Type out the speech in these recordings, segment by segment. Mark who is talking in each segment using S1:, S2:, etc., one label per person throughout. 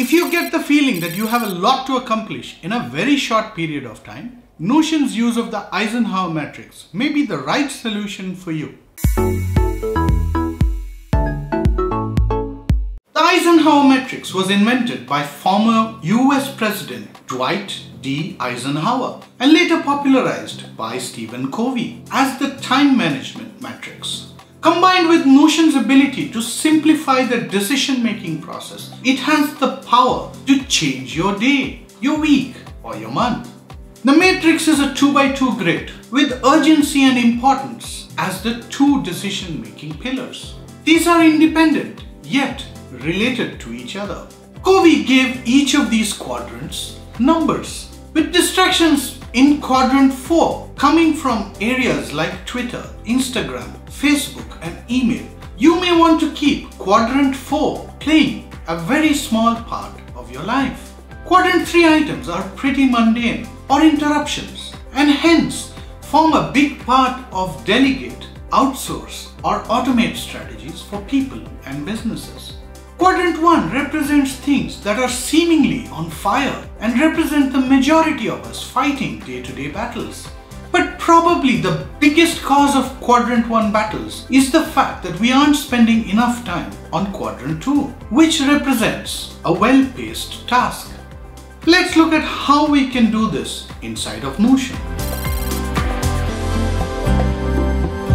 S1: If you get the feeling that you have a lot to accomplish in a very short period of time, Notion's use of the Eisenhower matrix may be the right solution for you. The Eisenhower matrix was invented by former US President Dwight D. Eisenhower and later popularized by Stephen Covey as the time management matrix. Combined with Notion's ability to simplify the decision making process, it has the power to change your day, your week, or your month. The matrix is a 2x2 grid with urgency and importance as the two decision making pillars. These are independent yet related to each other. Covey gave each of these quadrants numbers with distractions in quadrant 4 coming from areas like Twitter, Instagram, Facebook and email, you may want to keep quadrant 4 playing a very small part of your life. Quadrant 3 items are pretty mundane or interruptions and hence form a big part of delegate, outsource or automate strategies for people and businesses. Quadrant 1 represents things that are seemingly on fire and represent the majority of us fighting day-to-day -day battles. Probably the biggest cause of quadrant 1 battles is the fact that we aren't spending enough time on quadrant 2, which represents a well-paced task. Let's look at how we can do this inside of Notion.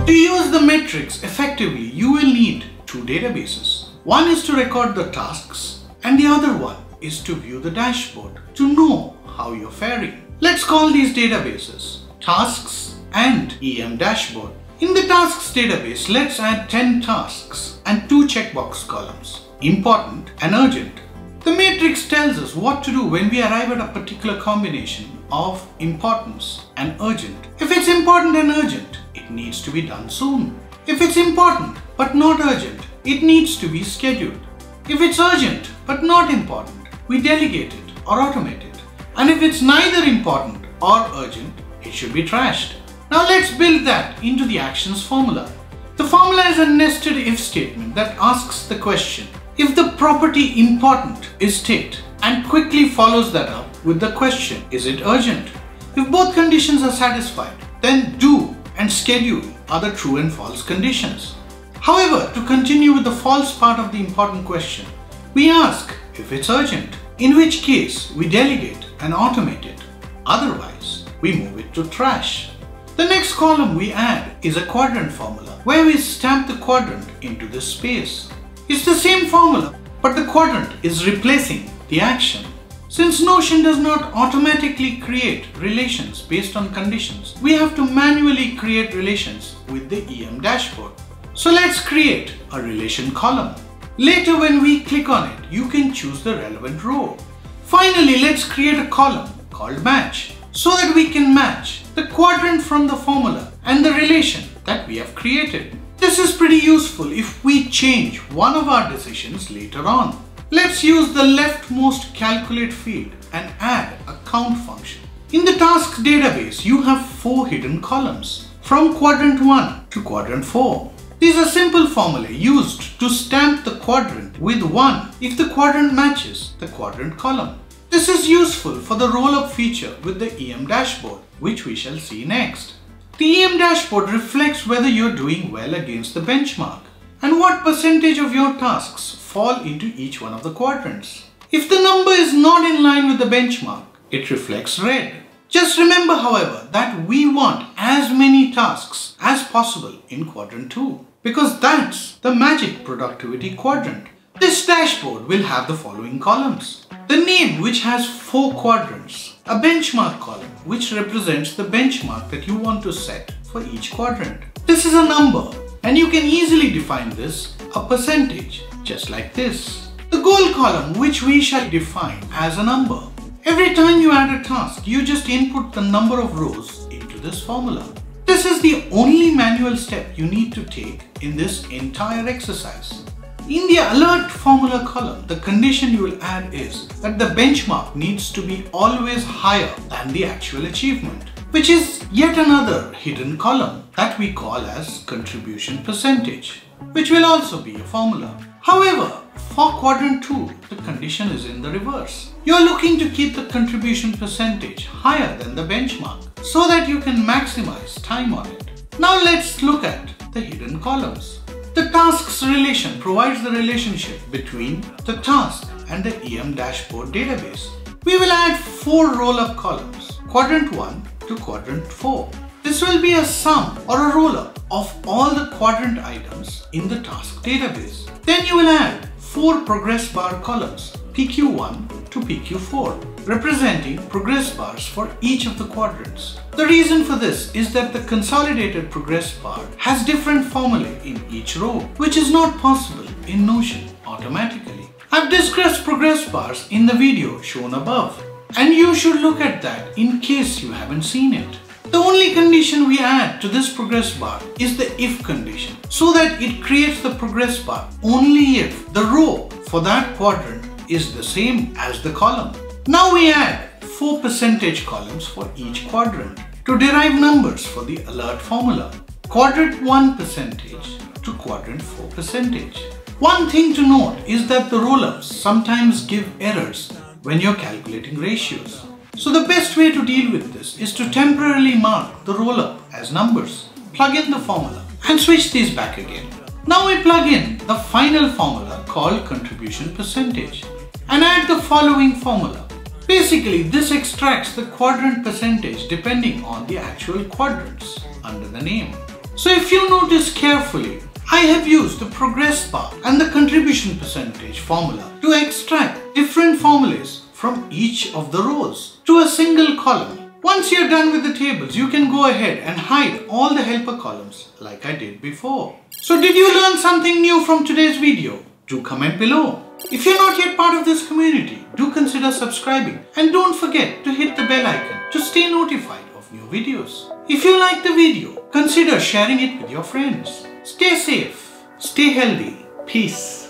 S1: To use the matrix effectively, you will need two databases. One is to record the tasks and the other one is to view the dashboard to know how you're faring. Let's call these databases tasks and EM dashboard. In the tasks database, let's add 10 tasks and two checkbox columns, important and urgent. The matrix tells us what to do when we arrive at a particular combination of importance and urgent. If it's important and urgent, it needs to be done soon. If it's important but not urgent, it needs to be scheduled. If it's urgent but not important, we delegate it or automate it. And if it's neither important or urgent, it should be trashed. Now let's build that into the actions formula. The formula is a nested if statement that asks the question, if the property important is ticked and quickly follows that up with the question, is it urgent? If both conditions are satisfied, then do and schedule are the true and false conditions. However, to continue with the false part of the important question, we ask if it's urgent, in which case we delegate and automate it. Otherwise, we move it to trash. The next column we add is a quadrant formula where we stamp the quadrant into this space. It's the same formula but the quadrant is replacing the action. Since Notion does not automatically create relations based on conditions, we have to manually create relations with the EM dashboard. So let's create a relation column. Later when we click on it, you can choose the relevant row. Finally, let's create a column called match so that we can match the quadrant from the formula and the relation that we have created. This is pretty useful if we change one of our decisions later on. Let's use the leftmost calculate field and add a count function. In the task database, you have four hidden columns from quadrant 1 to quadrant 4. These are simple formulae used to stamp the quadrant with 1 if the quadrant matches the quadrant column. This is useful for the roll-up feature with the EM dashboard, which we shall see next. The EM dashboard reflects whether you're doing well against the benchmark and what percentage of your tasks fall into each one of the quadrants. If the number is not in line with the benchmark, it reflects red. Just remember, however, that we want as many tasks as possible in quadrant 2 because that's the magic productivity quadrant. This dashboard will have the following columns. The name which has four quadrants. A benchmark column which represents the benchmark that you want to set for each quadrant. This is a number and you can easily define this a percentage just like this. The goal column which we shall define as a number. Every time you add a task, you just input the number of rows into this formula. This is the only manual step you need to take in this entire exercise. In the alert formula column, the condition you will add is that the benchmark needs to be always higher than the actual achievement, which is yet another hidden column that we call as contribution percentage, which will also be a formula. However, for quadrant 2, the condition is in the reverse. You are looking to keep the contribution percentage higher than the benchmark so that you can maximize time on it. Now let's look at the hidden columns. The tasks relation provides the relationship between the task and the EM dashboard database. We will add four roll-up columns, quadrant 1 to quadrant 4. This will be a sum or a roll-up of all the quadrant items in the task database. Then you will add four progress bar columns, PQ1 to PQ4, representing progress bars for each of the quadrants. The reason for this is that the consolidated progress bar has different formulae in each row, which is not possible in Notion automatically. I've discussed progress bars in the video shown above, and you should look at that in case you haven't seen it. The only condition we add to this progress bar is the if condition so that it creates the progress bar only if the row for that quadrant is the same as the column. Now we add 4 percentage columns for each quadrant to derive numbers for the alert formula. Quadrant 1 percentage to quadrant 4 percentage. One thing to note is that the roll-ups sometimes give errors when you're calculating ratios. So the best way to deal with this is to temporarily mark the roll-up as numbers, plug in the formula and switch these back again. Now we plug in the final formula called contribution percentage and add the following formula. Basically this extracts the quadrant percentage depending on the actual quadrants under the name. So if you notice carefully, I have used the progress bar and the contribution percentage formula to extract different formulas from each of the rows to a single column. Once you're done with the tables, you can go ahead and hide all the helper columns like I did before. So did you learn something new from today's video? Do comment below. If you're not yet part of this community, do consider subscribing and don't forget to hit the bell icon to stay notified of new videos. If you like the video, consider sharing it with your friends. Stay safe, stay healthy, peace.